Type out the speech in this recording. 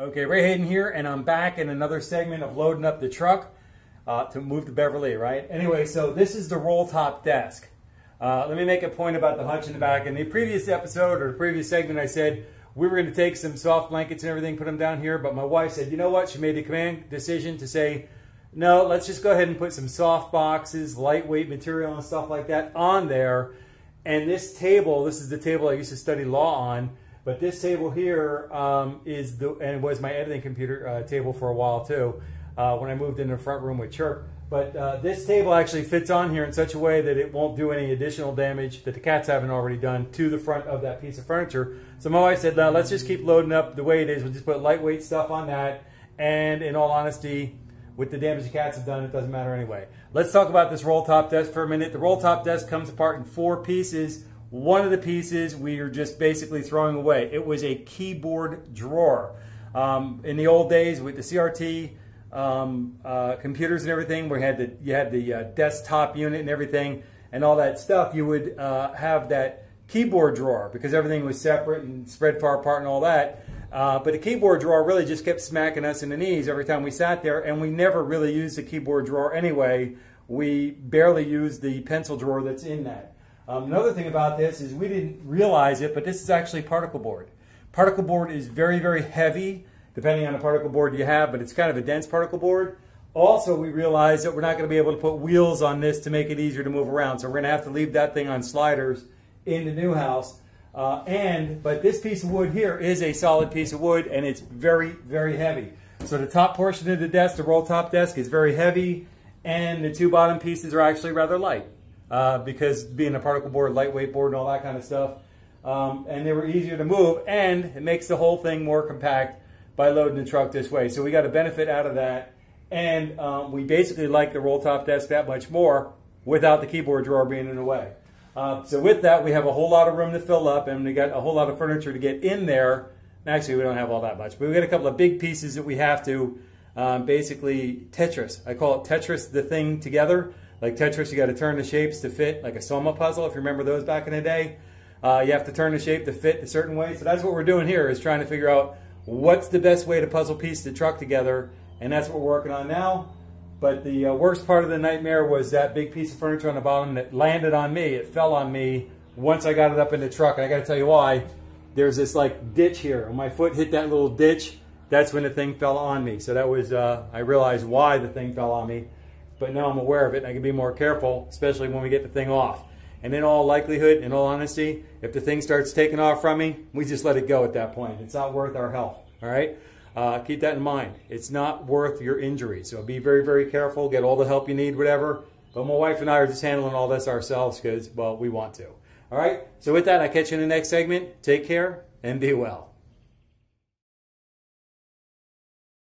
Okay, Ray Hayden here, and I'm back in another segment of loading up the truck uh, to move to Beverly, right? Anyway, so this is the roll top desk. Uh, let me make a point about the hunch in the back. In the previous episode or the previous segment, I said we were going to take some soft blankets and everything, put them down here, but my wife said, you know what? She made the command decision to say, no, let's just go ahead and put some soft boxes, lightweight material and stuff like that on there. And this table, this is the table I used to study law on, but this table here um, is the and was my editing computer uh, table for a while too. Uh, when I moved into the front room with Chirp. But uh, this table actually fits on here in such a way that it won't do any additional damage that the cats haven't already done to the front of that piece of furniture. So my wife said, no, let's just keep loading up the way it is. We'll just put lightweight stuff on that. And in all honesty, with the damage the cats have done, it doesn't matter anyway. Let's talk about this roll top desk for a minute. The roll top desk comes apart in four pieces. One of the pieces we are just basically throwing away. It was a keyboard drawer. Um, in the old days with the CRT um, uh, computers and everything, we had the, you had the uh, desktop unit and everything and all that stuff, you would uh, have that keyboard drawer because everything was separate and spread far apart and all that. Uh, but the keyboard drawer really just kept smacking us in the knees every time we sat there, and we never really used the keyboard drawer anyway. We barely used the pencil drawer that's in that. Um, another thing about this is we didn't realize it, but this is actually particle board. Particle board is very, very heavy, depending on the particle board you have, but it's kind of a dense particle board. Also, we realized that we're not going to be able to put wheels on this to make it easier to move around, so we're going to have to leave that thing on sliders in the new house. Uh, and, but this piece of wood here is a solid piece of wood, and it's very, very heavy. So the top portion of the desk, the roll top desk, is very heavy, and the two bottom pieces are actually rather light uh, because being a particle board, lightweight board, and all that kind of stuff. Um, and they were easier to move, and it makes the whole thing more compact by loading the truck this way. So we got a benefit out of that, and um, we basically like the roll top desk that much more without the keyboard drawer being in the way. Uh, so with that, we have a whole lot of room to fill up, and we got a whole lot of furniture to get in there. Actually, we don't have all that much, but we got a couple of big pieces that we have to um, basically Tetris. I call it Tetris the thing together. Like Tetris, you got to turn the shapes to fit, like a Soma puzzle, if you remember those back in the day. Uh, you have to turn the shape to fit a certain way. So that's what we're doing here, is trying to figure out what's the best way to puzzle piece the truck together, and that's what we're working on now. But the uh, worst part of the nightmare was that big piece of furniture on the bottom that landed on me. It fell on me once I got it up in the truck. And I got to tell you why. There's this like ditch here. When my foot hit that little ditch, that's when the thing fell on me. So that was, uh, I realized why the thing fell on me but now I'm aware of it and I can be more careful, especially when we get the thing off. And in all likelihood, in all honesty, if the thing starts taking off from me, we just let it go at that point. It's not worth our health, all right? Uh, keep that in mind. It's not worth your injury. So be very, very careful. Get all the help you need, whatever. But my wife and I are just handling all this ourselves because, well, we want to. All right? So with that, I catch you in the next segment. Take care and be well.